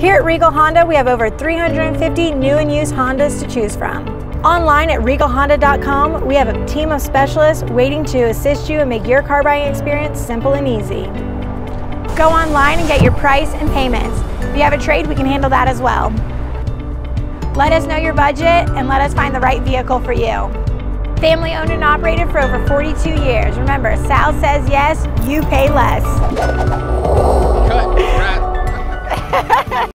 Here at Regal Honda, we have over 350 new and used Hondas to choose from. Online at regalhonda.com, we have a team of specialists waiting to assist you and make your car buying experience simple and easy. Go online and get your price and payments. If you have a trade, we can handle that as well. Let us know your budget and let us find the right vehicle for you. Family owned and operated for over 42 years. Remember, Sal says yes, you pay less. Cut.